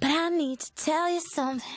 but I need to tell you something.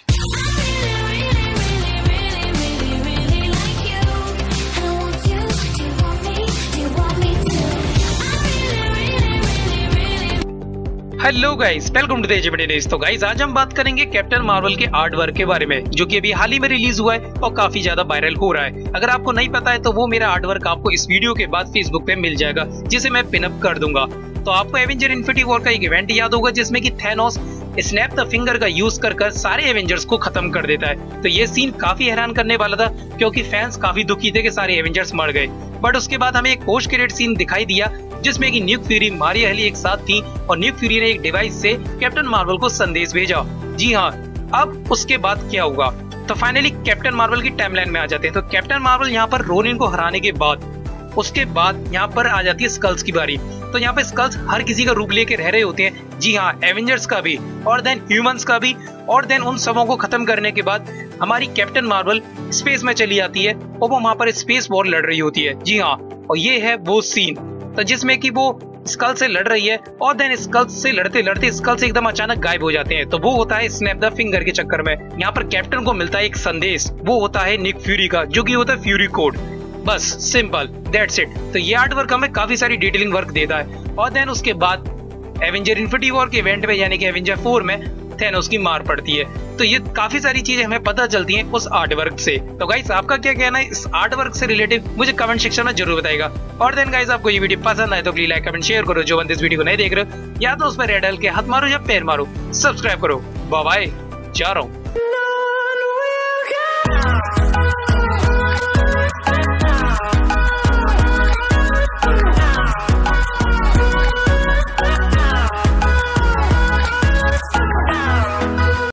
Hello guys welcome to the news तो guys आज हम बात करेंगे कैप्टन मार्वल के आर्ट वर्क के बारे में, जो कि अभी हाल ही में रिलीज़ हुआ है और काफ़ी ज़्यादा वायरल हो रहा है। अगर आपको नहीं पता है तो वो मेरा आर्ट वर्क आपको इस वीडियो के बाद फेसबुक पे मिल जाएगा, जिसे मैं पिनअप कर दूँगा। तो आपको एवेंजर इन्फिटी वॉर का एक इवेंट याद होगा, जिसमें कि थैनोस स्नैप द फिंगर का यूज़ कर कर सारे एवेंजर्स को खत्म कर देता है। तो ये सीन काफ़ी हैरान करने वाला था, क्योंकि फैंस काफ़ी दुखी थे कि सारे एवेंजर्स मर गए। बट उसके बाद हमें एक पोस्ट क्रेडिट सीन दिखाई दिया, जिसमें कि न्यूक फ्यूरी मारिया हेली एक साथ थी और न्यूक फ्यूरी ने एक डिवाइस से कैप्टन मार्वल को संदेश भेजा। जी हाँ अब उसके बाद क्या हुआ? तो फाइनली कैप्टन मार्वल की टाइमलाइन में आ जाते हैं। तो कैप्टन मार्वल यहाँ पर रोनिन को हराने के बाद, उसके बाद यहाँ पर आ जाती है स्कल्स की बारी। तो यहाँ पे स्कल्स हर किसी का रूप लेके रह रहे होते हैं। जी हाँ एवेंजर्स का भी, और देन ह्यूमंस का भी, और देन उन सबों को खत्म करने के बाद हमारी कैप्टन मार्वल स्पेस में चली जाती है, और वो वहाँ पर स्पेस वॉर लड़ रही होती है। जी हाँ और ये है वो सीन तो जिसमें कि वो स्कल से लड़ रही है, और देन स्कल से लड़ते लड़ते स्कल से एकदम अचानक गायब हो जाते हैं। तो वो होता है स्नैप द फिंगर के चक्कर में। यहाँ पर कैप्टन को मिलता है एक संदेश, वो होता है निक फ्यूरी का, जो कि होता है फ्यूरी कोड बस सिंपल दैट्स इट तो ये आर्ट वर्क हमें काफ़ी सारी डिटेलिंग वर्क देता है। और देन उसके बाद एवेंजर इन्फिनिटी वॉर के इवेंट में, यानी कि एवेंजर फोर में थैनोस की मार पड़ती है। तो ये काफ़ी सारी चीज़ें हमें पता चलती हैं उस आर्ट वर्क से। तो गाइस आपका क्या कहना है? इस आर्ट वर्क से रिलेटेड मुझे कमेंट सेक्शन में ज़रूर बताएगा। और देन गाइस आपको ये वीडियो पसंद आए तो प्लीज़ लाइक कमेंट शेयर करो। जो बंद इस वीडियो को नहीं देख रहे हो, या तो उस पर रेड हल के हाथ मारो या पैर मारो। सब्सक्राइब करो। बाय जा रहा हूँ।